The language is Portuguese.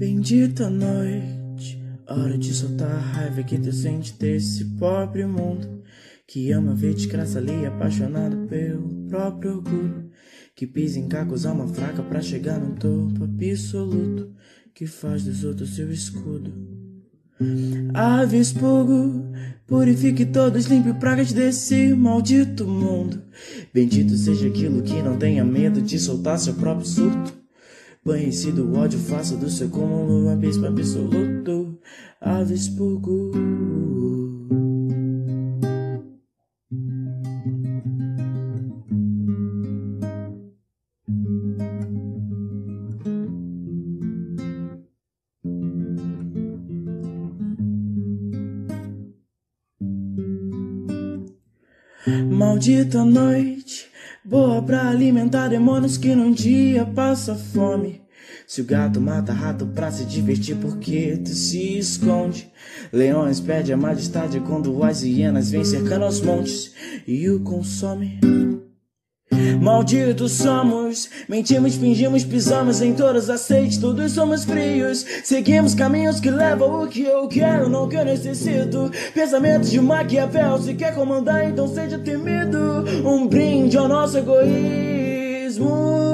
Bendita noite, hora de soltar a raiva que tu sente desse pobre mundo que ama ver desgraça ali apaixonado pelo próprio orgulho que pisa em cacos alma fraca pra chegar no topo absoluto que faz dos outros seu escudo. Ave expurgo, purifique todos, limpe pragas desse maldito mundo. Bendito seja aquilo que não tenha medo de soltar seu próprio surto. Banhe-se ódio, faça do seu cúmulo um abismo absoluto. Ave expurgo. Maldita noite, boa pra alimentar demônios que num dia passa fome. Se o gato mata rato pra se divertir, porque tu se esconde? Leões pede a majestade quando as hienas vêm cercando os montes e o consome. Malditos somos, mentimos, fingimos, pisamos em todas as seitas, todos somos frios. Seguimos caminhos que levam o que eu quero, não que eu necessito. Pensamentos de Maquiavel, se quer comandar, então seja temido. Um brinde ao nosso egoísmo.